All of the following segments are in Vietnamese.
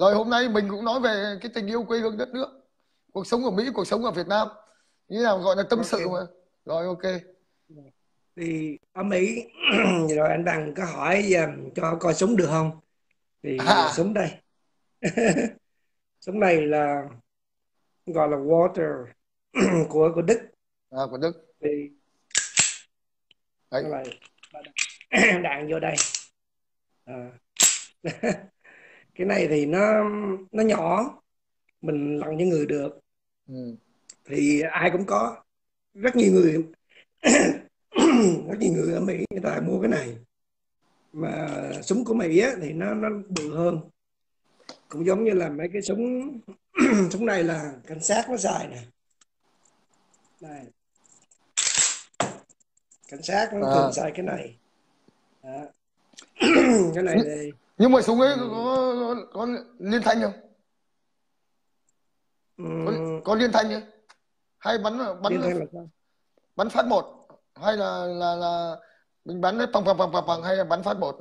rồi hôm nay mình cũng nói về cái tình yêu quê hương đất nước cuộc sống ở Mỹ cuộc sống ở Việt Nam như nào gọi là tâm sự Ok. mà rồi ok thì ở Mỹ rồi anh Bằng có hỏi um, cho coi súng được không thì À. súng đây súng này là gọi là water của của Đức à, của Đức thì Đấy. lại đạn, đạn vô đây à. cái này thì nó nó nhỏ mình lặn với người được. Ừ. thì ai cũng có. Rất nhiều người rất nhiều người ở Mỹ người ta mua cái này. Mà súng của Mỹ á, thì nó nó bự hơn. Cũng giống như là mấy cái súng súng này là cảnh sát nó xài nè. Này. Cảnh sát nó À. thường xài cái này. Đó. cái này thì nhưng mà súng ấy có, có, có liên thanh không? Có, um, có liên thanh không? Hay bắn bắn bắn phát một? Hay là là là mình bắn bằng bằng bằng bằng bằng hay là bắn phát một?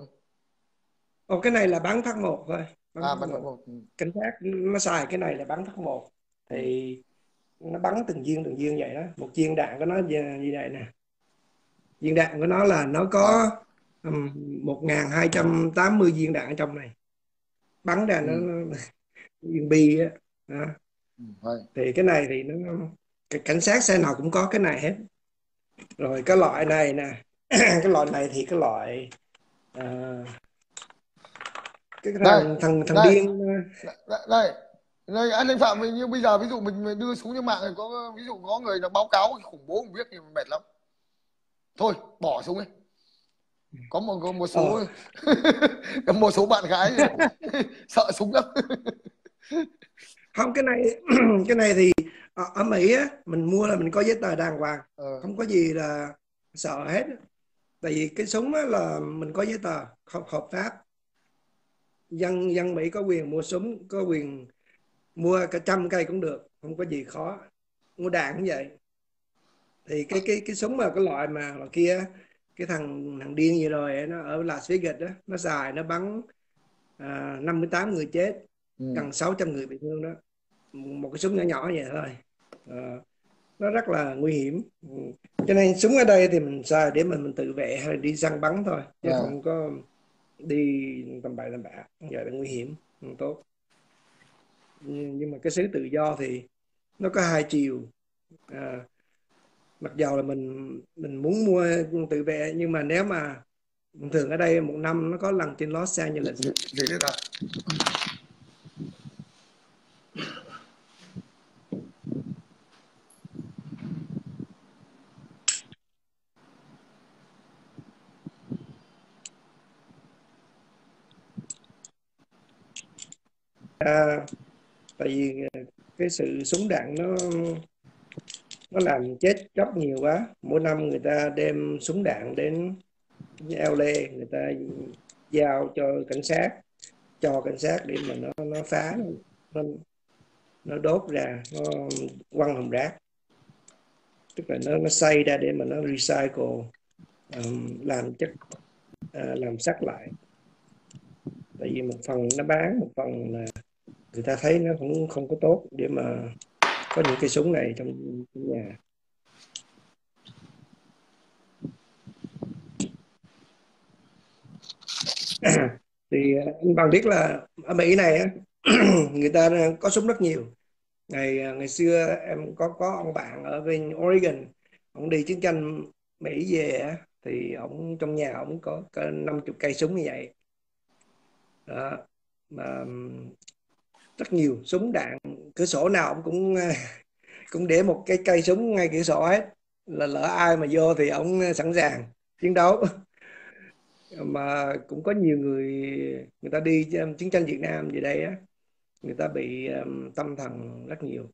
Ồ, cái này là bắn phát một thôi. Bắn à phát bắn một. phát một. Ừ. cảnh sát nó xài cái này là bắn phát một. Thì nó bắn từng viên từng viên vậy đó. Một viên đạn của nó như vậy nè. Viên đạn của nó là nó có 1280 viên đạn ở trong này. Bắn ra nó, nó viên bi á đó. Ừ, thì cái này thì nó cảnh sát xe nào cũng có cái này hết. Rồi cái loại này nè cái loại này thì cái loại à, cái Đây, thằng thằng thằng đây. điên đây đây đây. An ninh phạm mình như bây giờ ví dụ mình đưa xuống trên mạng thì có ví dụ có người nó báo cáo khủng bố mình biết thì mệt lắm. Thôi bỏ xuống đi có một có một số có một số bạn gái sợ súng lắm. Không cái này cái này thì ở, ở Mỹ á mình mua là mình có giấy tờ đàng hoàng. Ờ, không có gì là sợ hết. Tại vì cái súng á là mình có giấy tờ hợp hợp pháp. Dân dân Mỹ có quyền mua súng có quyền mua cả trăm cây cũng được không có gì khó. Mua đạn cũng vậy. Thì cái cái cái súng mà cái loại mà loại kia cái thằng thằng điên gì rồi nó ở Las Vegas đó nó xài nó bắn à, 58 người chết ừ. gần 600 người bị thương đó một cái súng nhỏ nhỏ vậy thôi Ờ, nó rất là nguy hiểm Ừ. cho nên súng ở đây thì mình xài để mình mình tự vệ hay đi săn bắn thôi chứ À. không có đi tầm bậy tầm bạ vậy là nguy hiểm không tốt nhưng, mà cái xứ tự do thì nó có hai chiều à, mặc dầu là mình mình muốn mua tự vệ nhưng mà nếu mà thường ở đây một năm nó có lần trên Los Angeles gì gì thế ta à, tại vì ờ, cái sự súng đạn nó nó làm chết chóc nhiều quá. Mỗi năm người ta đem súng đạn đến LA người ta giao cho cảnh sát cho cảnh sát để mà nó nó phá nó nó đốt ra nó quăng hồng rác. Tức là nó nó xây ra để mà nó recycle um, làm chất uh, làm sắt lại. Tại vì một phần nó bán một phần là người ta thấy nó cũng không có tốt để mà có những cái súng này trong, trong nhà thì à, anh bằng biết là ở Mỹ này người ta có súng rất nhiều ngày à, ngày xưa em có có ông bạn ở bên Oregon ông đi chiến tranh Mỹ về á, thì ông trong nhà ông có có 50 cây súng như vậy đó. mà rất nhiều súng đạn cửa sổ nào ông cũng ờ, cũng để một cái cây súng ngay cửa sổ hết. Là lỡ ai mà vô thì ông ờ, sẵn sàng chiến đấu. Mà cũng có nhiều người người ta đi chiến tranh Việt Nam về đây á người ta bị um, tâm thần rất nhiều.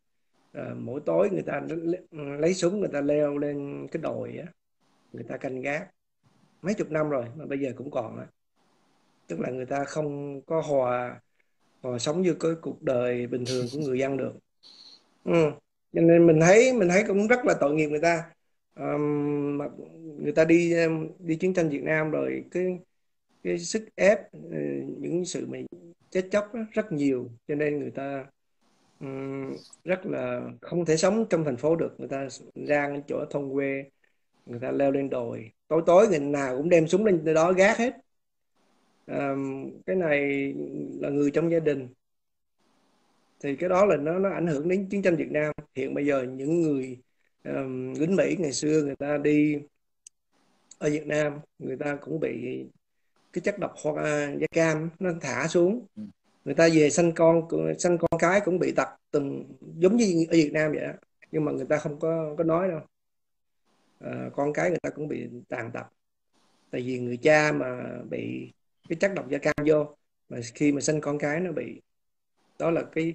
Ờ, mỗi tối người ta lấy, lấy súng người ta leo lên cái đồi á người ta canh gác. Mấy chục năm rồi mà bây giờ cũng còn á. Tức là người ta không có hòa họ sống như cái cuộc đời bình thường của người dân được. Ừ. cho nên mình thấy mình thấy cũng rất là tội nghiệp người ta. Um, người ta đi đi chiến tranh Việt Nam rồi cái cái sức ép ừ, những sự mà chết chóc rất nhiều. Cho nên người ta um, rất là không thể sống trong thành phố được. Người ta ra chỗ thôn quê người ta leo lên đồi. Tối tối ngày nào cũng đem súng lên đó gác hết um, cái này là người trong gia đình. Thì cái đó là nó nó ảnh hưởng đến chiến tranh Việt Nam. Hiện bây giờ những người um, lính Mỹ ngày xưa người ta đi ở Việt Nam người ta cũng bị cái chất độc hoa da cam nó thả xuống. Ừ. người ta về sanh con sanh con cái cũng bị tật từng giống như ở Việt Nam vậy đó. Nhưng mà người ta không có có nói đâu. À, con cái người ta cũng bị tàn tật. Tại vì người cha mà bị cái chất độc da cam vô. Mà khi mà sinh con cái nó bị đó là cái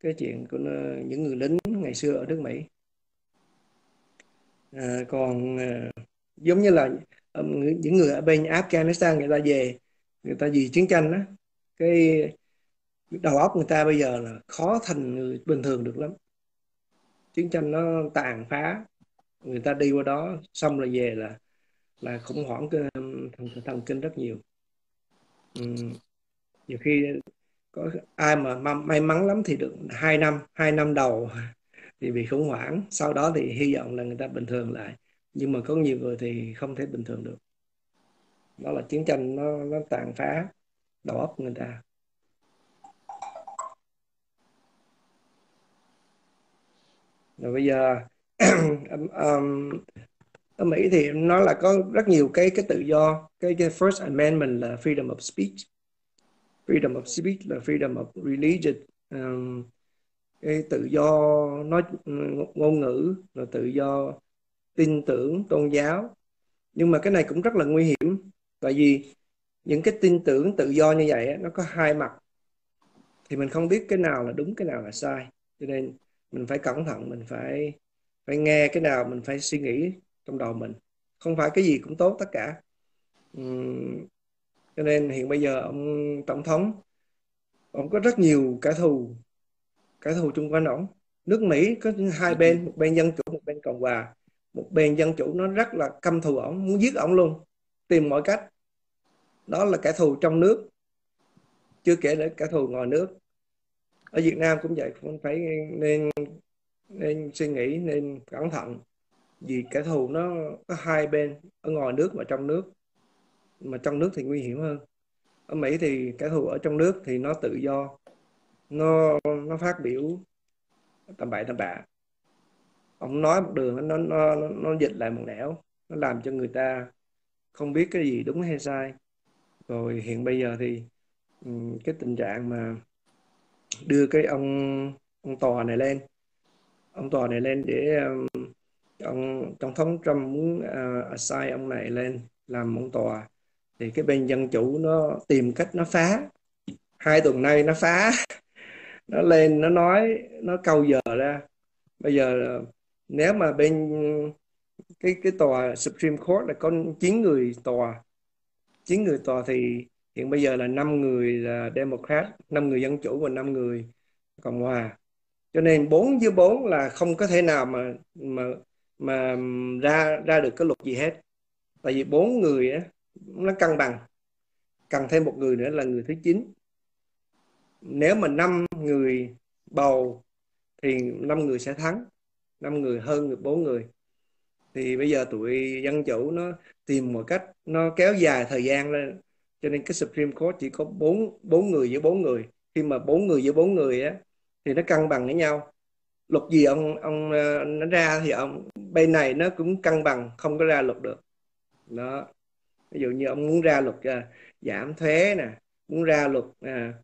cái chuyện của những người lính ngày xưa ở nước Mỹ. À, còn à, giống như là um, những người ở bên Afghanistan người ta về người ta vì chiến tranh đó cái đầu óc người ta bây giờ là khó thành người bình thường được lắm. Chiến tranh nó tàn phá người ta đi qua đó xong rồi về là là khủng hoảng thần, thần kinh rất nhiều nhiều khi có ai mà may mắn lắm thì được hai năm hai năm đầu thì bị khủng hoảng. Sau đó thì hy vọng là người ta bình thường lại. Nhưng mà có nhiều người thì không thể bình thường được. Đó là chiến tranh nó nó tàn phá đầu óc người ta. Rồi bây giờ um, um, ở Mỹ thì nó là có rất nhiều cái cái tự do. Cái, cái First Amendment là freedom of speech. Freedom of speech là freedom of religion. Um, cái tự do nói ngôn ngữ là tự do tin tưởng tôn giáo. Nhưng mà cái này cũng rất là nguy hiểm tại vì những cái tin tưởng tự do như vậy nó có hai mặt. Thì mình không biết cái nào là đúng cái nào là sai. Cho nên mình phải cẩn thận mình phải phải nghe cái nào mình phải suy nghĩ trong đầu mình. Không phải cái gì cũng tốt tất cả. Uhm, cho nên hiện bây giờ ông tổng thống ông có rất nhiều kẻ thù kẻ thù chung quanh ông. Nước Mỹ có hai bên một bên dân chủ một bên cộng hòa. Một bên dân chủ nó rất là căm thù ổng muốn giết ổng luôn tìm mọi cách. Đó là kẻ thù trong nước chưa kể đến kẻ thù ngoài nước. Ở Việt Nam cũng vậy cũng phải nên nên suy nghĩ nên cẩn thận vì kẻ thù nó có hai bên ở ngoài nước và trong nước. Mà trong nước thì nguy hiểm hơn. Ở Mỹ thì kẻ thù ở trong nước thì nó tự do. Nó nó phát biểu tầm bậy tầm bạ. Ông nói một đường nó nó nó, nó dịch lại một nẻo. Nó làm cho người ta không biết cái gì đúng hay sai. Rồi hiện bây giờ thì cái tình trạng mà đưa cái ông ông tòa này lên. Ông tòa này lên để ông tổng thống Trump muốn uh, assign ông này lên làm ông tòa thì cái bên dân chủ nó tìm cách nó phá. Hai tuần nay nó phá. Nó lên nó nói nó câu giờ ra. Bây giờ nếu mà bên cái cái tòa Supreme Court là có chín người tòa chín người tòa thì hiện bây giờ là năm người là Democrat năm người dân chủ và năm người cộng hòa. Cho nên bốn với bốn là không có thể nào mà mà mà ra ra được cái luật gì hết. Tại vì bốn người á, nó cân bằng. Cần thêm một người nữa là người thứ chín. Nếu mà năm người bầu thì năm người sẽ thắng, năm người hơn người bốn người. Thì bây giờ tụi dân chủ nó tìm một cách, nó kéo dài thời gian lên. Cho nên cái Supreme Court chỉ có bốn bốn người với bốn người. Khi mà bốn người với bốn người á, thì nó cân bằng với nhau. Luật gì ông ông ờ, nó ra thì ông bên này nó cũng cân bằng không có ra luật được. Đó. Ví dụ như ông muốn ra luật uh, giảm thuế nè muốn ra luật uh,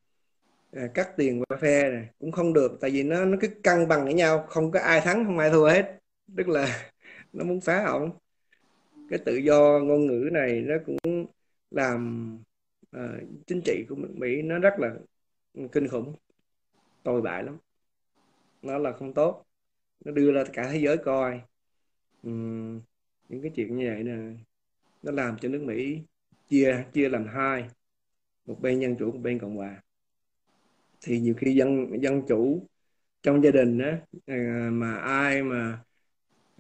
uh, cắt tiền qua phe này cũng không được tại vì nó nó cứ cân bằng với nhau không có ai thắng không ai thua hết. Tức là nó muốn phá ổng cái tự do ngôn ngữ này nó cũng làm uh, chính trị của Mỹ nó rất là kinh khủng tồi bại lắm. Nó là không tốt. Nó đưa ra cả thế giới coi những cái chuyện như vậy nè, nó làm cho nước Mỹ chia chia làm hai, một bên dân chủ, một bên cộng hòa. Thì nhiều khi dân dân chủ trong gia đình á à, mà ai mà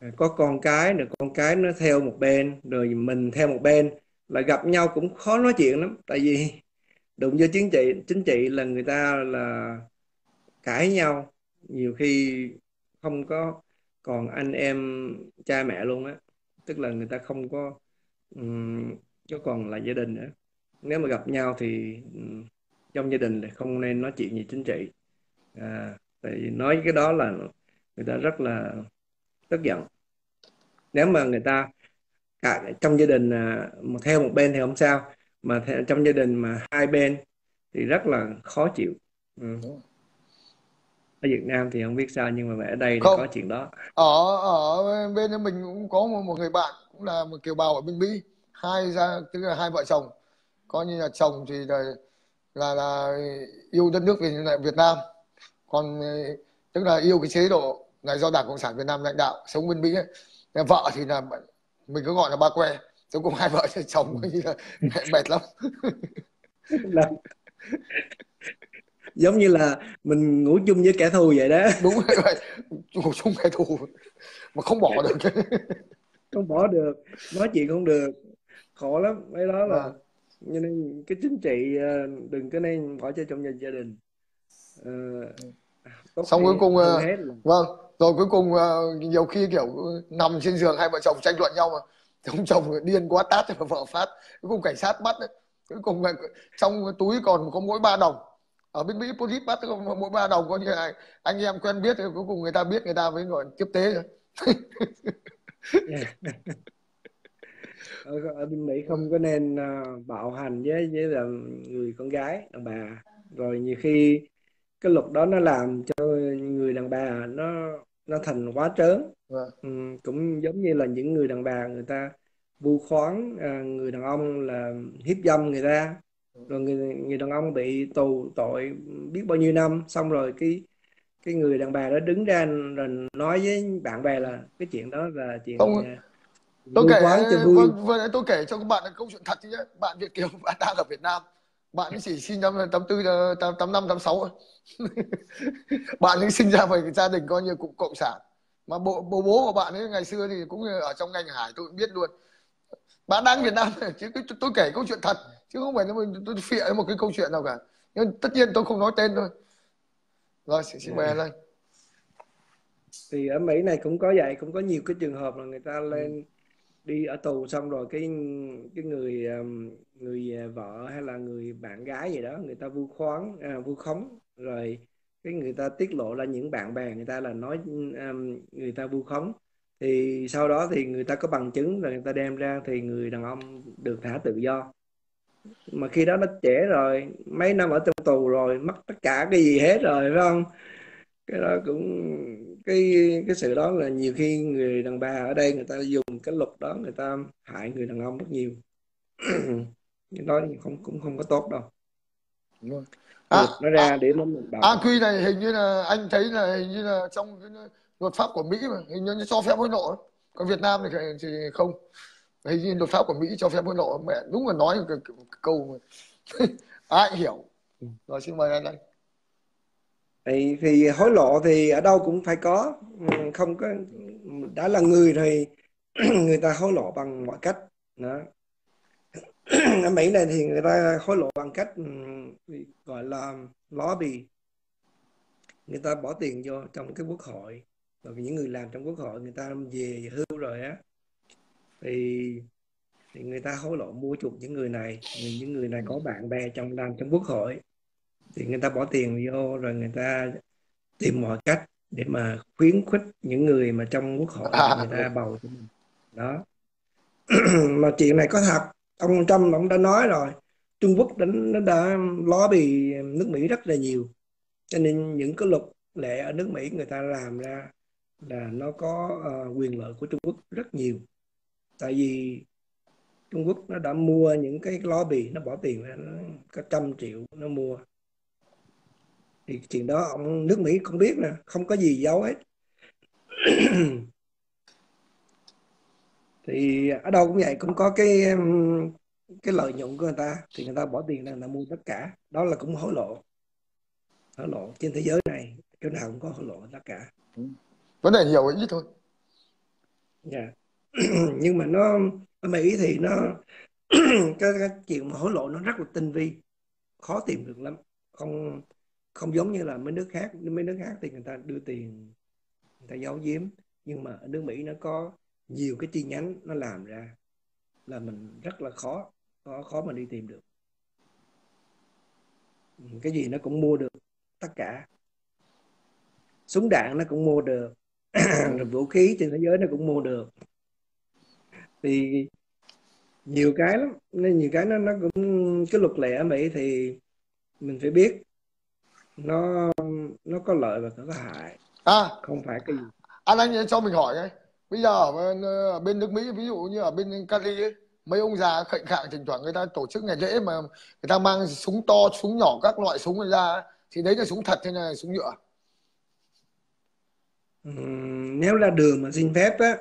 à, có con cái rồi con cái nó theo một bên, rồi mình theo một bên là gặp nhau cũng khó nói chuyện lắm. Tại vì đụng vô chính trị chính trị là người ta là cãi nhau, nhiều khi không có còn anh em cha mẹ luôn á tức là người ta không có um, chứ còn là gia đình nữa. Nếu mà gặp nhau thì um, trong gia đình thì không nên nói chuyện gì chính trị. À, tại vì nói cái đó là người ta rất là tức giận. Nếu mà người ta cả trong gia đình à, mà theo một bên thì không sao mà theo, trong gia đình mà hai bên thì rất là khó chịu. Ừ ở Việt Nam thì không biết sao nhưng mà ở đây thì không. có chuyện đó. Ở ở bên mình cũng có một, một người bạn cũng là một kiều bào ở bên Mỹ. Hai ra tức là hai vợ chồng. Coi như là chồng thì là là, là yêu đất nước Việt Việt Nam. Còn tức là yêu cái chế độ là do Đảng Cộng sản Việt Nam lãnh đạo sống bên Mỹ ấy. vợ thì là mình cứ gọi là ba que. Sống cùng hai vợ chồng coi như là mệt lắm giống như là mình ngủ chung với kẻ thù vậy đó. Đúng vậy ngủ chung kẻ thù. Mà không bỏ được. Không bỏ được. Nói chuyện không được. Khổ lắm. Mấy đó là à. cho nên cái chính trị ờ, đừng có nên bỏ cho trong gia, gia đình. Uh, xong cuối cùng uh, vâng. Rồi cuối cùng uh, nhiều khi kiểu nằm trên giường hai vợ chồng tranh luận nhau mà ông chồng điên quá tát cho vợ phát. Cuối cùng cảnh sát bắt đấy. Cuối cùng trong túi còn có mỗi ba đồng ở bên mỹ police bắt mỗi ba đồng coi như là anh em quen biết thì cuối cùng người ta biết người ta mới gọi tiếp tế. Rồi ở, ở bên Mỹ không có nên uh, bạo hành với với là người con gái đàn bà. Rồi nhiều khi cái luật đó nó làm cho người đàn bà nó nó thành quá trớn. Vâng. ừ, cũng giống như là những người đàn bà người ta vu khoáng à, người đàn ông là hiếp dâm người ta rồi người người đàn ông bị tù tội biết bao nhiêu năm xong rồi cái cái người đàn bà đó đứng ra rồi nói với bạn bè là cái chuyện đó là chuyện không à, tôi kể khoáng cho vui. vừa, vừa tôi kể cho các bạn là câu chuyện thật chứ bạn Việt kiều bạn đang ở Việt Nam bạn ấy chỉ sinh năm tám tư tám tám năm tám sáu bạn ấy sinh ra về gia đình coi như cũng cộng sản. Mà bộ bố bố của bạn ấy ngày xưa thì cũng ở trong ngành hải tôi cũng biết luôn. Bạn đang Việt Nam chứ tôi, tôi kể câu chuyện thật chứ không phải là mình tôi phịa một cái câu chuyện nào cả. Nhưng tất nhiên tôi không nói tên thôi. Rồi xin, xin mời anh thì ở Mỹ này cũng có vậy cũng có nhiều cái trường hợp là người ta lên đi ở tù xong rồi cái cái người um, người à, vợ hay là người bạn gái gì đó người ta vu khoáng à, vu khống. Rồi cái người ta tiết lộ ra những bạn bè người ta là nói um, người ta vu khống. Thì sau đó thì người ta có bằng chứng rồi người ta đem ra thì người đàn ông được thả tự do mà khi đó nó trễ rồi mấy năm ở trong tù rồi mất tất cả cái gì hết rồi phải không? Cái đó cũng cái cái sự đó là nhiều khi người đàn bà ở đây người ta dùng cái luật đó người ta hại người đàn ông rất nhiều. Cái đó không cũng không có tốt đâu. À, nó ra à, để nó bảo à, quy này hình như là anh thấy là hình như là trong cái luật pháp của Mỹ mà hình như cho phép hối lộ còn Việt Nam thì, thì không hình như luật pháp của Mỹ cho phép hối lộ mẹ đúng là nói cái, cái, cái câu ai hiểu. Ừ. rồi xin mời anh anh thì, thì hối lộ thì ở đâu cũng phải có. Ừ, không có đã là người thì người ta hối lộ bằng mọi cách. Đó. Ở Mỹ này thì người ta hối lộ bằng cách ừ, gọi là lobby. Người ta bỏ tiền vô trong cái quốc hội. Rồi những người làm trong quốc hội người ta về hưu rồi á thì thì người ta hối lộ mua chuộc những người này những người này có bạn bè trong làm trong quốc hội. Thì người ta bỏ tiền vô rồi người ta tìm mọi cách để mà khuyến khích những người mà trong quốc hội à, người ta bầu cho mình. Đó. Mà chuyện này có thật ông Trump ông đã nói rồi Trung Quốc đã, nó đã lobby nước Mỹ rất là nhiều. Cho nên những cái luật lệ ở nước Mỹ người ta làm ra là nó có uh, quyền lợi của Trung Quốc rất nhiều tại vì Trung Quốc nó đã mua những cái lobby nó bỏ tiền ra nó có trăm triệu nó mua. Thì chuyện đó ông nước Mỹ không biết nè không có gì giấu hết. Thì ở đâu cũng vậy cũng có cái cái lợi nhuận của người ta thì người ta bỏ tiền ra người ta mua tất cả. Đó là cũng hối lộ hối lộ trên thế giới này chỗ nào cũng có hối lộ tất cả. Vấn đề nhiều ít thôi? Yeah. Nhưng mà nó ở Mỹ thì nó cái, cái chuyện mà hối lộ nó rất là tinh vi khó tìm được lắm. Không không giống như là mấy nước khác mấy nước khác thì người ta đưa tiền người ta giấu giếm. Nhưng mà ở nước Mỹ nó có nhiều cái chi nhánh nó làm ra là mình rất là khó khó khó mà đi tìm được. Ừ, cái gì nó cũng mua được tất cả. Súng đạn nó cũng mua được rồi vũ khí trên thế giới nó cũng mua được thì nhiều cái lắm. Nên nhiều cái nó nó cũng cái luật lệ ở Mỹ thì mình phải biết. Nó nó có lợi và có hại. À. Không phải cái gì. Anh anh cho mình hỏi ấy bây giờ ở bên, ở bên nước Mỹ ví dụ như ở bên Cali ấy mấy ông già khệnh khạng thỉnh thoảng người ta tổ chức ngày lễ mà người ta mang súng to súng nhỏ các loại súng ra thì đấy là súng thật hay là súng nhựa? Ừm, nếu là đường mà xin phép á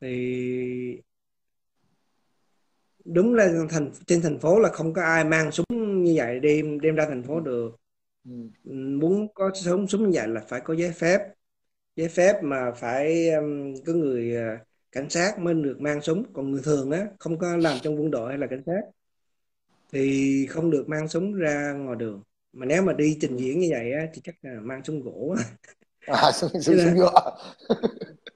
thì đúng là thành trên thành phố là không có ai mang súng như vậy đem đem ra thành phố được. Ừ. muốn có súng súng như vậy là phải có giấy phép. Giấy phép mà phải um, có người uh, cảnh sát mới được mang súng. Còn người thường á không có làm trong quân đội hay là cảnh sát thì không được mang súng ra ngoài đường. Mà nếu mà đi trình diễn như vậy á thì chắc là mang súng gỗ. À súng súng, súng nhựa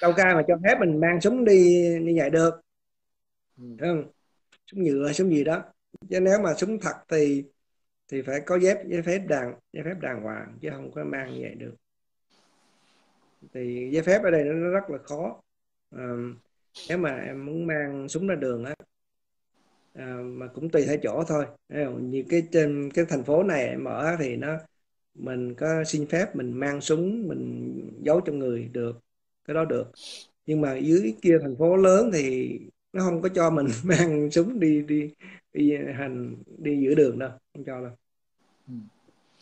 đâu ca mà cho phép mình mang súng đi như vậy được. Ừ. không? Súng nhựa súng gì đó. Chứ nếu mà súng thật thì thì phải có giấy giấy phép đàng giấy phép đàng hoàng chứ không có mang như vậy được. Thì giấy phép ở đây nó rất là khó. À, nếu mà em muốn mang súng ra đường á à, mà cũng tùy theo chỗ thôi. Như cái trên cái thành phố này em ở thì nó mình có xin phép mình mang súng mình giấu trong người được cái đó được. Nhưng mà dưới kia thành phố lớn thì nó không có cho mình mang súng đi đi đi hành đi giữa đường đâu không cho đâu. Ừ.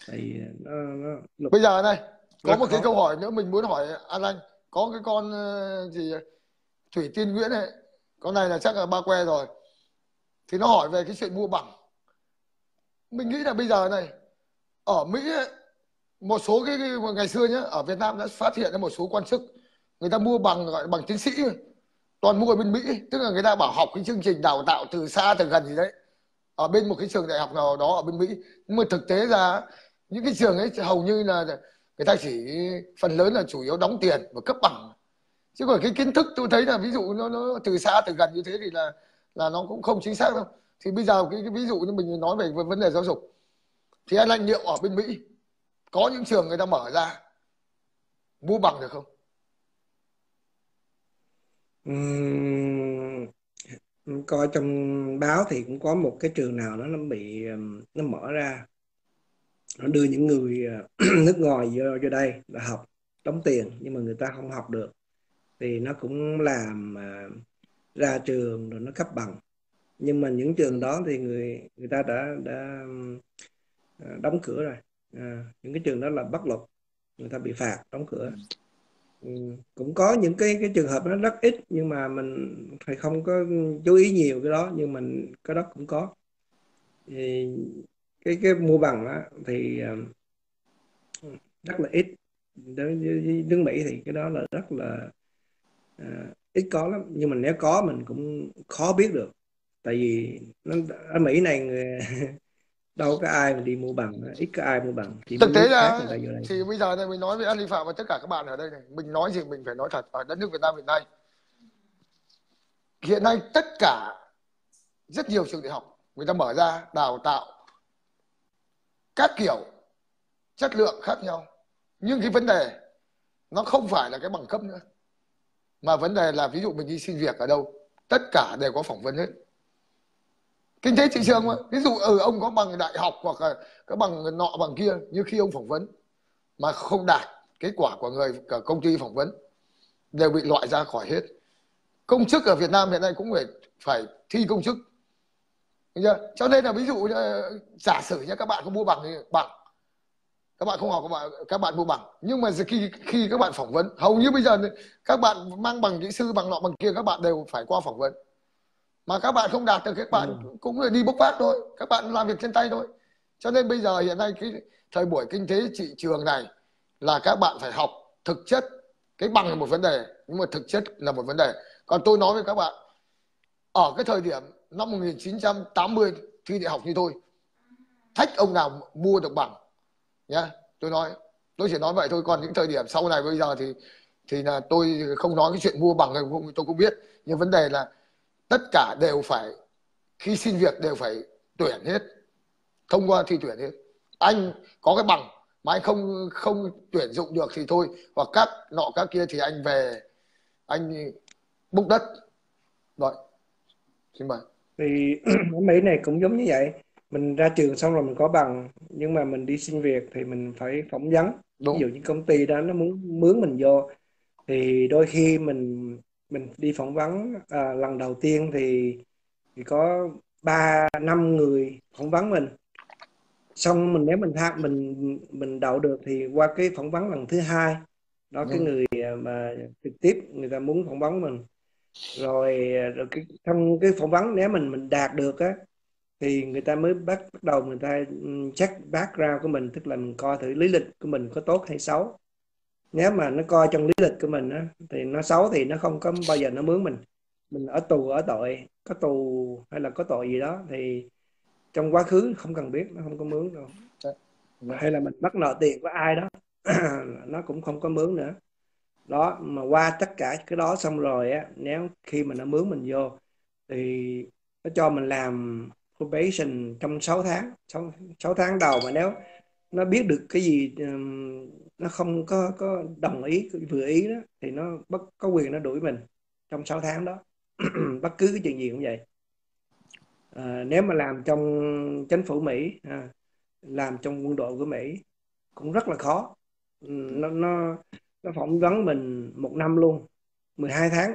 thì nó, nó luật... bây giờ này có một khó. cái câu hỏi nữa mình muốn hỏi an anh. Có cái con ờ, gì thủy tiên nguyễn này con này là chắc là ba que rồi. Thì nó hỏi về cái chuyện mua bằng mình nghĩ là bây giờ này ở mỹ ấy, một số cái, cái ngày xưa nhá ở việt nam đã phát hiện ra một số quan chức người ta mua bằng gọi bằng tiến sĩ toàn mua ở bên mỹ. Tức là người ta bảo học cái chương trình đào tạo từ xa từ gần gì đấy. Ở bên một cái trường đại học nào đó ở bên mỹ. Nhưng mà thực tế ra những cái trường ấy hầu như là người ta chỉ phần lớn là chủ yếu đóng tiền và cấp bằng. Chứ còn cái kiến thức tôi thấy là ví dụ nó, nó từ xa từ gần như thế thì là là nó cũng không chính xác đâu. Thì bây giờ cái, cái ví dụ như mình nói về vấn đề giáo dục. Thì anh anh liệu ở bên mỹ có những trường người ta mở ra mua bằng được không? Uhm, coi trong báo thì cũng có một cái trường nào đó nó bị nó mở ra. Nó đưa những người ờ, nước ngoài vô, vô đây là học đóng tiền nhưng mà người ta không học được. Thì nó cũng làm uh, ra trường rồi nó cấp bằng. Nhưng mà những trường đó thì người người ta đã đã ờ, đóng cửa rồi. À, những cái trường đó là bất luật người ta bị phạt đóng cửa. Ừ, cũng có những cái cái trường hợp nó rất ít nhưng mà mình phải không có chú ý nhiều cái đó nhưng mình cái đó cũng có. Thì cái cái mua bằng đó, thì ờ, rất là ít. Đối với nước Mỹ thì cái đó là rất là uh, ít có lắm. Nhưng mà nếu có mình cũng khó biết được. Tại vì nó ở Mỹ này người đâu có ai mà đi mua bằng ít có ai mua bằng. Chỉ thực tế là thì bây giờ này mình nói với an ninh phạm và tất cả các bạn ở đây này mình nói gì mình phải nói thật ở đất nước Việt Nam hiện nay. Hiện nay tất cả rất nhiều trường đại học người ta mở ra đào tạo các kiểu chất lượng khác nhau. Nhưng cái vấn đề nó không phải là cái bằng cấp nữa mà vấn đề là ví dụ mình đi xin việc ở đâu tất cả đều có phỏng vấn hết kinh tế thị trường mà. Ví dụ ừ, ông có bằng đại học hoặc là có bằng nọ bằng kia như khi ông phỏng vấn mà không đạt kết quả của người cả công ty phỏng vấn đều bị loại ra khỏi hết. Công chức ở Việt Nam hiện nay cũng phải phải thi công chức. Chưa? cho nên là ví dụ giả sử nhé các bạn có mua bằng thì bằng. Các bạn không học các bạn các bạn mua bằng. Nhưng mà khi khi các bạn phỏng vấn hầu như bây giờ các bạn mang bằng kỹ sư bằng nọ bằng kia các bạn đều phải qua phỏng vấn mà các bạn không đạt được các bạn ừ. cũng là đi bốc vác thôi. Các bạn làm việc trên tay thôi. Cho nên bây giờ hiện nay cái thời buổi kinh tế thị trường này là các bạn phải học thực chất. Cái bằng là một vấn đề nhưng mà thực chất là một vấn đề. Còn tôi nói với các bạn ở cái thời điểm năm 1980 thi đại học như tôi thách ông nào mua được bằng nhá. Tôi nói tôi chỉ nói vậy thôi. Còn những thời điểm sau này bây giờ thì thì là tôi không nói cái chuyện mua bằng không tôi cũng biết. Nhưng vấn đề là tất cả đều phải khi xin việc đều phải tuyển hết thông qua thi tuyển hết. Anh có cái bằng mà anh không không tuyển dụng được thì thôi hoặc các nọ các kia thì anh về anh bốc đất. Rồi xin mời. Thì Mỹ này cũng giống như vậy. Mình ra trường xong rồi mình có bằng nhưng mà mình đi xin việc thì mình phải phỏng vấn. Đúng. ví dụ như công ty đó nó muốn mướn mình vô thì đôi khi mình mình đi phỏng vấn à, lần đầu tiên thì thì có ba năm người phỏng vấn mình. Xong mình nếu mình tha mình mình đậu được thì qua cái phỏng vấn lần thứ hai đó cái đúng người à, mà trực tiếp người ta muốn phỏng vấn mình. Rồi à, rồi cái trong cái phỏng vấn nếu mình mình đạt được á thì người ta mới bắt bắt đầu người ta ừm, check background của mình tức là mình coi thử lý lịch của mình có tốt hay xấu nếu mà nó coi trong lý lịch của mình á thì nó xấu thì nó không có bao giờ nó mướn mình. Mình ở tù ở tội có tù hay là có tội gì đó thì trong quá khứ không cần biết nó không có mướn đâu. Dạ. hay là mình bắt nợ tiền của ai đó nó cũng không có mướn nữa. Đó mà qua tất cả cái đó xong rồi á nếu khi mà nó mướn mình vô thì nó cho mình làm probation trong 6 tháng 6, 6 tháng đầu mà nếu nó biết được cái gì um, nó không có có đồng ý vừa ý đó thì nó bất có quyền nó đuổi mình trong 6 tháng đó. Bất cứ cái chuyện gì cũng vậy. À, nếu mà làm trong chính phủ Mỹ à, làm trong quân đội của Mỹ cũng rất là khó. Nó nó nó phỏng vấn mình một năm luôn 12 tháng.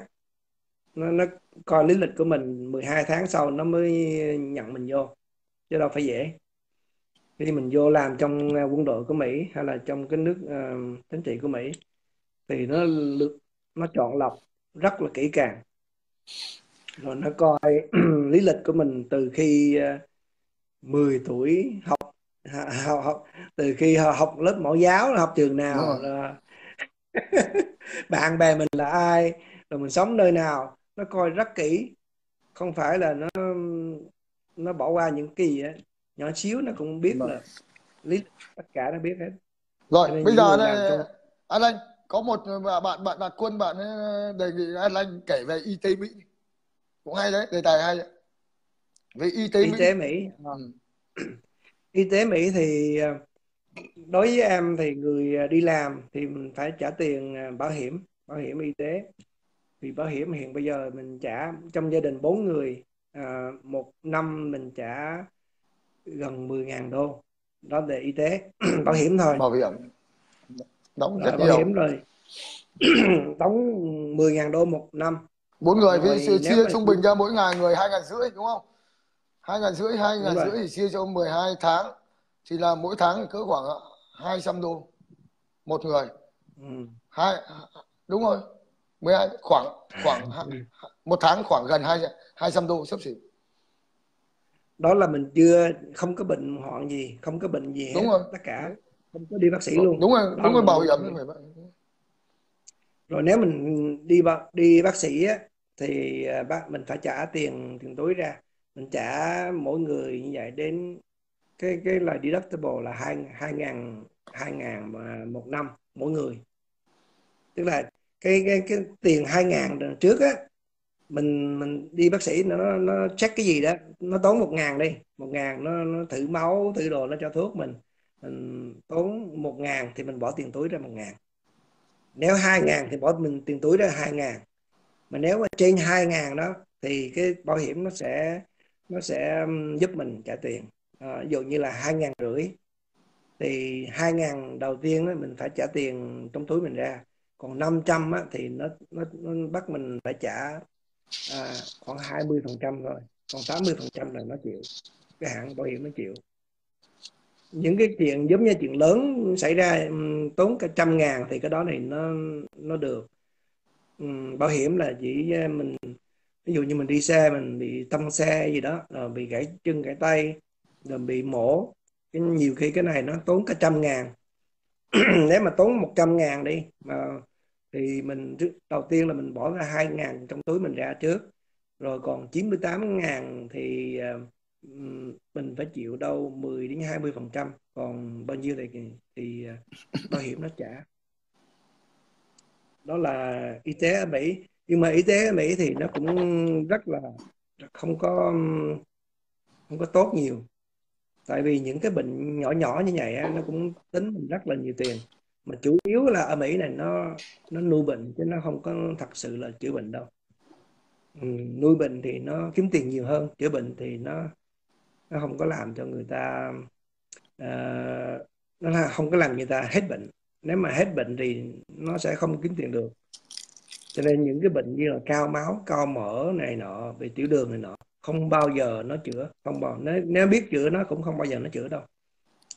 Nó nó coi lý lịch của mình 12 tháng sau nó mới nhận mình vô chứ đâu phải dễ khi mình vô làm trong à, quân đội của Mỹ hay là trong cái nước à, chính trị của Mỹ thì nó nó chọn lọc rất là kỹ càng. Rồi nó coi lý lịch của mình từ khi à, 10 tuổi học học, học từ khi học lớp mẫu giáo học trường nào là bạn bè mình là ai rồi mình sống nơi nào nó coi rất kỹ. Không phải là nó nó bỏ qua những cái gì á nhỏ xíu nó cũng biết Vâng. là lý tất cả nó biết hết rồi bây giờ này trong anh anh có một bạn bạn bạn quân bạn đề nghị anh anh kể về y tế Mỹ cũng hay đấy đề tài hay đấy. về y tế y Mỹ tế Mỹ ừ. y tế Mỹ thì ờ, đối với em thì người ờ, đi làm thì mình phải trả tiền ờ, bảo hiểm bảo hiểm y tế vì bảo hiểm hiện bây giờ mình trả trong gia đình bốn người à, một năm mình trả gần 10.000 đô. Đó là y tế. Bảo hiểm thôi. Bảo hiểm. Đóng rất rồi bảo nhiều. hiểm rồi. Đóng 10.000 đô một năm. Bốn người rồi thì chia, trung bình ra mỗi ngày người hai ngàn rưỡi đúng không? Hai ngàn rưỡi hai ngàn rưỡi thì chia cho 12 tháng. Thì là mỗi tháng cỡ khoảng 200 đô một người. Ừ. hai đúng rồi. 12 khoảng khoảng Ừ. một tháng khoảng gần hai 200 đô sắp xỉ đó là mình chưa không có bệnh hoạn gì không có bệnh gì hết đúng rồi. tất cả không có đi bác sĩ luôn. đúng rồi đó đúng rồi bảo mình hiểm. Rồi nếu mình đi bác đi bác sĩ á, thì à, bác mình phải trả tiền tiền túi ra. Mình trả mỗi người như vậy đến cái cái là deductible là hai hai ngàn hai ngàn một năm mỗi người. Tức là cái cái cái tiền hai ngàn trước á mình mình đi bác sĩ nó nó check cái gì đó nó tốn một ngàn đi. Một ngàn nó, nó thử máu thử đồ nó cho thuốc mình. Mình tốn một ngàn thì mình bỏ tiền túi ra một ngàn. Nếu hai ngàn thì bỏ mình tiền túi ra hai ngàn. Mà nếu mà trên hai ngàn đó thì cái bảo hiểm nó sẽ nó sẽ giúp mình trả tiền. À, ví dụ như là hai ngàn rưỡi thì hai ngàn đầu tiên đó, mình phải trả tiền trong túi mình ra. Còn 500 á, thì nó, nó, nó bắt mình phải trả à, khoảng 20 phần trăm thôi. Còn 80 phần trăm là nó chịu. Cái hãng bảo hiểm nó chịu. Những cái chuyện giống như chuyện lớn xảy ra tốn cả trăm ngàn thì cái đó này nó nó được. Bảo hiểm là chỉ à, mình ví dụ như mình đi xe mình bị tông xe gì đó rồi bị gãy chân gãy tay rồi bị mổ. Cái nhiều khi cái này nó tốn cả trăm ngàn. Nếu mà tốn một trăm ngàn đi mà thì mình trước- đầu tiên là mình bỏ ra hai ngàn trong túi mình ra trước. Rồi còn 98 ngàn thì uh, mình phải chịu đâu 10 đến 20 phần trăm. Còn bao nhiêu thì thì uh, bảo hiểm nó trả. Đó là y tế ở Mỹ. Nhưng mà y tế ở Mỹ thì nó cũng rất là không có không có tốt nhiều. Tại vì những cái bệnh nhỏ nhỏ như vậy á, nó cũng tính mình rất là nhiều tiền mà chủ yếu là ở Mỹ này nó nó nuôi bệnh chứ nó không có thật sự là chữa bệnh đâu. Ừ, nuôi bệnh thì nó kiếm tiền nhiều hơn chữa bệnh thì nó nó không có làm cho người ta uh, nó là không có làm người ta hết bệnh. Nếu mà hết bệnh thì nó sẽ không kiếm tiền được. Cho nên những cái bệnh như là cao máu cao mỡ này nọ về tiểu đường này nọ không bao giờ nó chữa không bao nếu, nếu biết chữa nó cũng không bao giờ nó chữa đâu.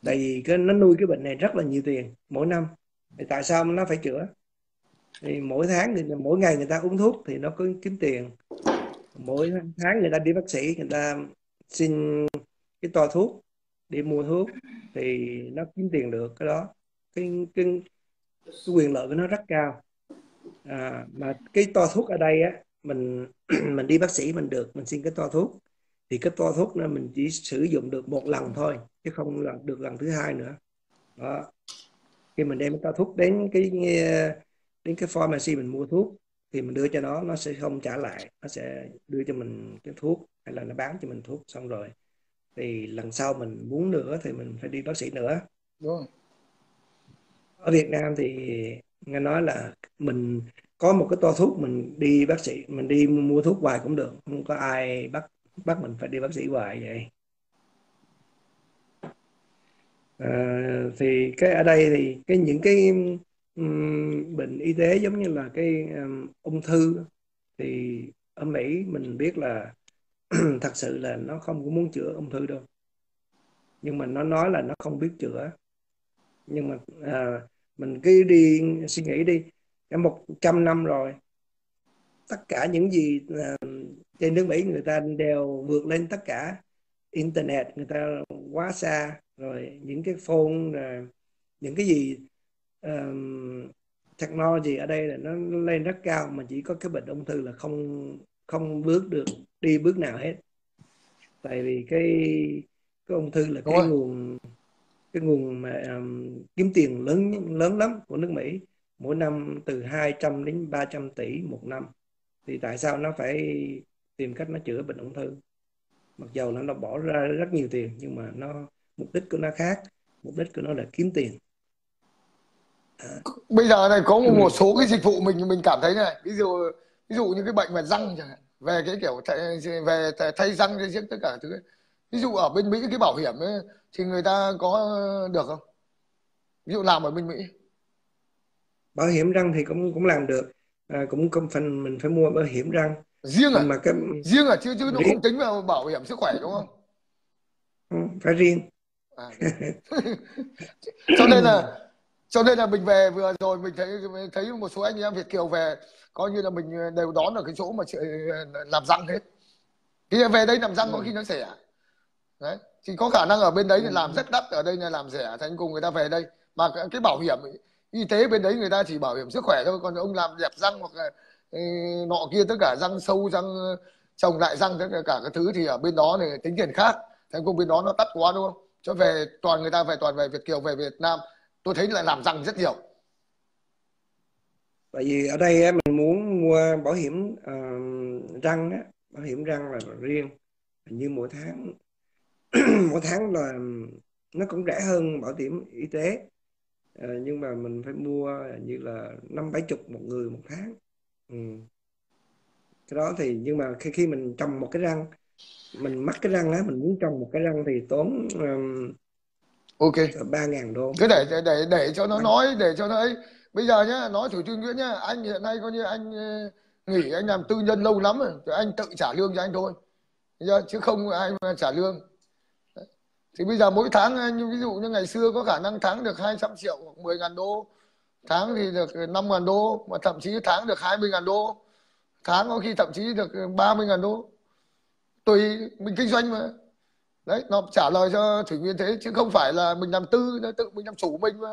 Tại vì cái nó nuôi cái bệnh này rất là nhiều tiền mỗi năm thì tại sao nó phải chữa? Thì mỗi tháng thì mỗi ngày người ta uống thuốc thì nó có kiếm tiền. Mỗi tháng người ta đi bác sĩ người ta xin cái toa thuốc đi mua thuốc thì nó kiếm tiền được cái đó. Cái, cái, cái quyền lợi của nó rất cao. À, mà cái toa thuốc ở đây á mình mình đi bác sĩ mình được mình xin cái toa thuốc. Thì cái toa thuốc nó mình chỉ sử dụng được một lần thôi chứ không là được lần thứ hai nữa. Đó khi mình đem cái thuốc đến cái đến cái pharmacy mình mua thuốc thì mình đưa cho nó nó sẽ không trả lại nó sẽ đưa cho mình cái thuốc hay là nó bán cho mình thuốc xong rồi thì lần sau mình muốn nữa thì mình phải đi bác sĩ nữa Đúng. ở Việt Nam thì nghe nói là mình có một cái toa thuốc mình đi bác sĩ mình đi mua thuốc hoài cũng được không có ai bắt bắt mình phải đi bác sĩ hoài vậy à, thì cái ở đây thì cái những cái um, bệnh y tế giống như là cái um, ung thư thì ở Mỹ mình biết là thật sự là nó không có muốn chữa ung thư đâu. Nhưng mà nó nói là nó không biết chữa. Nhưng mà à, mình cứ đi suy nghĩ đi cả một trăm năm rồi tất cả những gì à, trên nước Mỹ người ta đều vượt lên tất cả internet người ta quá xa rồi những cái phone rồi những cái gì um, technology ở đây là nó lên rất cao mà chỉ có cái bệnh ung thư là không không bước được đi bước nào hết. Tại vì cái cái ung thư là cái nguồn cái nguồn mà um, kiếm tiền lớn lớn lắm của nước Mỹ. Mỗi năm từ 200 đến 300 tỷ một năm. Thì tại sao nó phải tìm cách nó chữa bệnh ung thư? Mặc dầu nó nó bỏ ra rất nhiều tiền nhưng mà nó mục đích của nó khác. Mục đích của nó là kiếm tiền. À. bây giờ này có một, một số cái dịch vụ mình mình cảm thấy này. Ví dụ ví dụ như cái bệnh về răng chẳng hạn. Về cái kiểu thay, về thay răng thay tất cả thứ ấy. ví dụ ở bên mỹ cái bảo hiểm ấy, thì người ta có được không? Ví dụ làm ở bên mỹ. Bảo hiểm răng thì cũng cũng làm được. À, cũng không phần mình phải mua bảo hiểm răng. Riêng à? Mà cái riêng à? Chứ chứ nó riêng. không tính vào bảo hiểm sức khỏe đúng không? Ừ, phải riêng à. cho nên là cho nên là mình về vừa rồi mình thấy thấy một số anh em Việt kiều về coi như là mình đều đón ở cái chỗ mà làm răng hết. Thì về đây làm răng có ừ. khi nó rẻ. Đấy thì có khả năng ở bên đấy thì làm rất đắt ở đây là làm rẻ thành cùng người ta về đây. Mà cái bảo hiểm y tế bên đấy người ta chỉ bảo hiểm sức khỏe thôi còn ông làm đẹp răng hoặc là ừ, nọ kia tất cả răng sâu răng trồng lại răng tất cả các thứ thì ở bên đó thì tính tiền khác. Thành công bên đó nó tắt quá đúng không cho về toàn người ta về toàn về Việt kiều về Việt Nam tôi thấy là làm răng rất nhiều. Tại vì ở đây mình muốn mua bảo hiểm uh, răng á bảo hiểm răng là riêng. Như mỗi tháng mỗi tháng là nó cũng rẻ hơn bảo hiểm y tế. Uh, nhưng mà mình phải mua như là năm bảy chục một người một tháng. Ừ. cái đó thì nhưng mà khi khi mình trồng một cái răng mình mắc cái răng á mình muốn trồng một cái răng thì tốn um, ok. ba ngàn đô. Cứ để để để để cho nó nói để cho nó ấy. Bây giờ nhá nói chủ trương nguyễn nhá. Anh hiện nay coi như anh ờ, nghỉ anh làm tư nhân lâu lắm rồi. Thì anh tự trả lương cho anh thôi. Chứ không ai mà trả lương. Thì bây giờ mỗi tháng như ví dụ như ngày xưa có khả năng tháng được 200 triệu hoặc 10 ngàn đô. Tháng thì được 5 ngàn đô mà thậm chí tháng được 20 ngàn đô. Tháng có khi thậm chí được 30 ngàn đô tùy mình kinh doanh mà. Đấy nó trả lời cho thủy nguyên thế chứ không phải là mình làm tư tự mình làm chủ mình mà.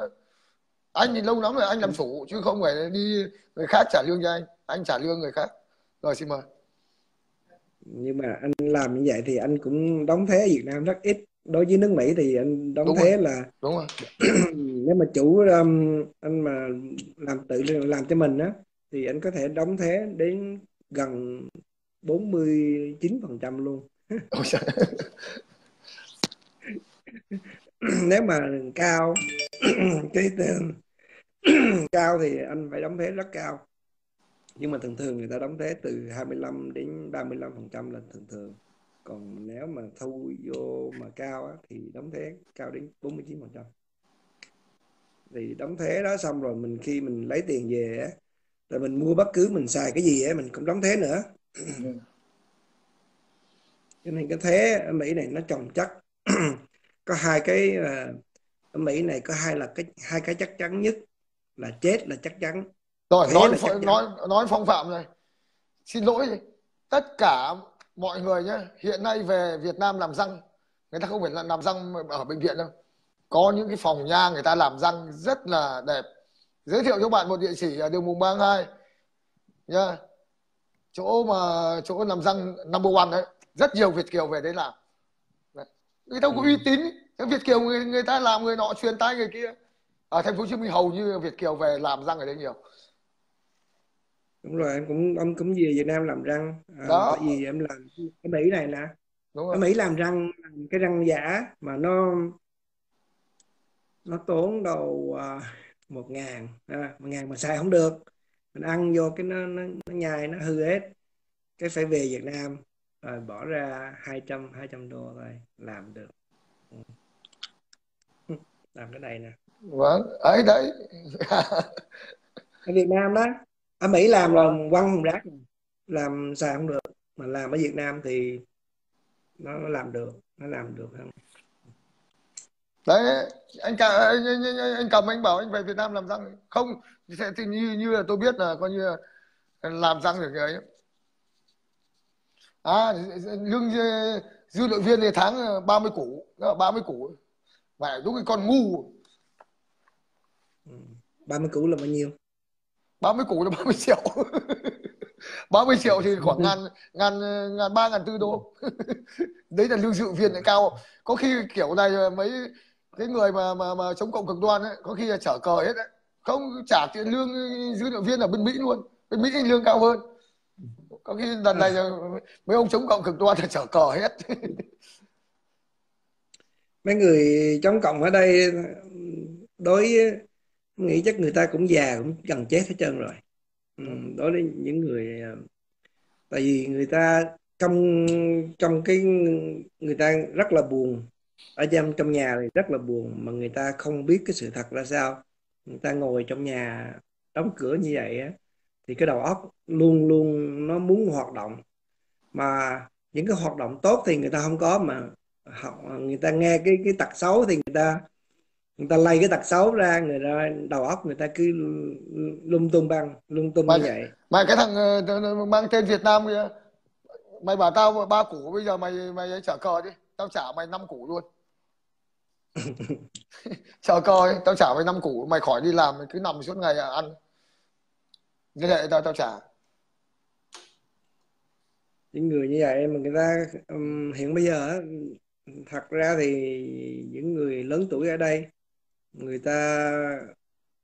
Anh thì lâu lắm rồi anh làm chủ chứ không phải đi người khác trả lương cho anh anh trả lương người khác. Rồi xin mời. Nhưng mà anh làm như vậy thì anh cũng đóng thế ở Việt Nam rất ít. Đối với nước Mỹ thì anh đóng đúng thế rồi là đúng rồi. Nếu mà chủ um, anh mà làm tự làm cho mình á thì anh có thể đóng thế đến gần 49% luôn. Nếu mà cao cái tên cao thì anh phải đóng thế rất cao. Nhưng mà thường thường người ta đóng thế từ 25 đến 35 phần trăm là thường thường. Còn nếu mà thu vô mà cao á, thì đóng thế cao đến 49 phần trăm. Thì đóng thế đó xong rồi mình khi mình lấy tiền về á rồi mình mua bất cứ mình xài cái gì á mình cũng đóng thế nữa cho nên cái thế ở Mỹ này nó trồng chất. Có hai cái à, ở Mỹ này có hai là cái hai cái chắc chắn nhất là chết là chắc chắn. Rồi thế nói chắn. nói nói phong phạm này xin lỗi tất cả mọi người nhé hiện nay về Việt Nam làm răng người ta không phải là làm răng ở bệnh viện đâu. Có những cái phòng nha người ta làm răng rất là đẹp. Giới thiệu cho bạn một địa chỉ ở đường Mùng 32 nhá chỗ mà chỗ làm răng number one đấy. Rất nhiều Việt kiều về đấy làm. Đấy. người ta có ừ. uy tín. Cái Việt kiều người người ta làm người nọ truyền tai người kia. Ở thành phố Hồ Chí Minh hầu như Việt kiều về làm răng ở đây nhiều. Đúng rồi em cũng ông cũng về Việt Nam làm răng. À, đó. tại vì em làm cái Mỹ này nè. Đúng ở rồi. Mỹ làm răng làm cái răng giả mà nó nó tốn đầu à, một ngàn à, một ngàn mà xài không được mình ăn vô cái nó nó, nó nhai nó hư hết. Cái phải về Việt Nam rồi bỏ ra 200 200 đô thôi làm được. Ừ. làm cái này nè. Vâng ấy đấy. Ở Việt Nam đó ở Mỹ làm là quăng thùng rác làm xài không được mà làm ở Việt Nam thì nó, nó làm được nó làm được không đấy anh cả anh, anh, anh, anh cầm anh bảo anh về Việt Nam làm răng. Không thì như như là tôi biết là coi như là làm răng được người ấy. À lương dư luận viên thì tháng 30 củ đó là 30 củ. Mẹ đúng cái con ngu. Ừ. 30 củ là bao nhiêu? 30 củ là 30 triệu. 30 triệu thì khoảng ngàn ngàn ngàn ba ngàn tư đô. Đấy là lương dự viên lại cao. Có khi kiểu này mấy cái người mà mà mà chống cộng cực đoan ấy có khi là trở cờ hết đấy không trả tiền lương dữ liệu viên ở bên Mỹ luôn. Bên Mỹ lương cao hơn. Có khi lần này mấy ông chống cộng cực đoan là trở cờ hết. Mấy người chống cộng ở đây, đối, nghĩ chắc người ta cũng già, cũng gần chết hết trơn rồi. Ừ, đối với những người à, tại vì người ta trong trong cái, người ta rất là buồn. Ở trong trong nhà thì rất là buồn, mà người ta không biết cái sự thật ra sao người ta ngồi trong nhà đóng cửa như vậy á thì cái đầu óc luôn luôn nó muốn hoạt động. Mà những cái hoạt động tốt thì người ta không có mà họ người ta nghe cái cái tật xấu thì người ta người ta lay cái tật xấu ra người ta đầu óc người ta cứ lung tung băng lung tung mà như vậy. mà cái thằng ờ, mang tên Việt Nam kia mày bảo tao ba củ bây giờ mày mày ấy trả cờ đi tao trả mày năm củ luôn chờ ấy, tao trả mày năm củ mày khỏi đi làm mày cứ nằm suốt ngày à, ăn. Liên hệ tao tao trả. Những người như vậy mà người ta um, hiện bây giờ thật ra thì những người lớn tuổi ở đây người ta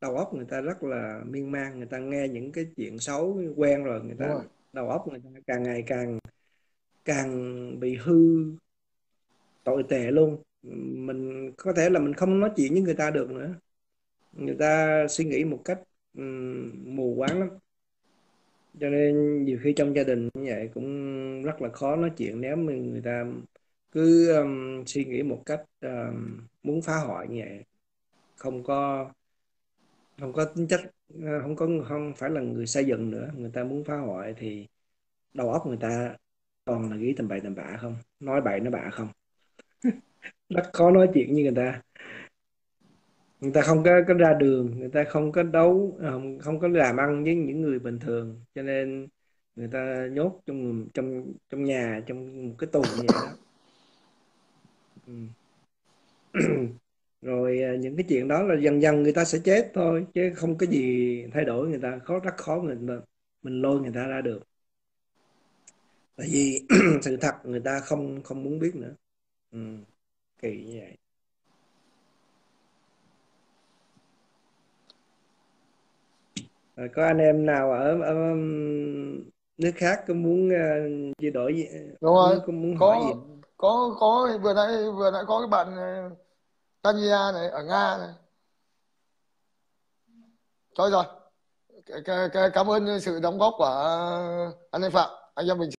đầu óc người ta rất là miên man người ta nghe những cái chuyện xấu quen rồi người ta rồi. đầu óc người ta càng ngày càng càng bị hư tồi tệ luôn mình có thể là mình không nói chuyện với người ta được nữa. Người ta suy nghĩ một cách um, mù quáng lắm. Cho nên nhiều khi trong gia đình như vậy cũng rất là khó nói chuyện nếu mà người ta cứ um, suy nghĩ một cách um, muốn phá hoại như vậy. Không có không có tính chất ờ, không có không phải là người xây dựng nữa. Người ta muốn phá hoại thì đầu óc người ta toàn là nghĩ tầm bậy tầm bạ không? Nói bậy nói bạ không? rất khó nói chuyện như người ta. Người ta không có, có ra đường người ta không có đấu à, không, không có làm ăn với những người bình thường. Cho nên người ta nhốt trong trong trong nhà trong một cái tù như vậy đó. Ừ. rồi à, những cái chuyện đó là dần dần người ta sẽ chết thôi chứ không có gì thay đổi người ta. Khó rất khó người ta mình lôi người ta ra được. Tại vì sự thật người ta không không muốn biết nữa. Ừ kỳ như vậy. Rồi có anh em nào ở, ở nước khác có muốn uh, chia đổi gì? Đúng rồi. Có muốn có hỏi gì? có có vừa nãy vừa nãy có cái bạn uh, Tanya này ở Nga này. Thôi rồi. C- c- cảm ơn sự đóng góp của anh Anh Phạm. Anh em mình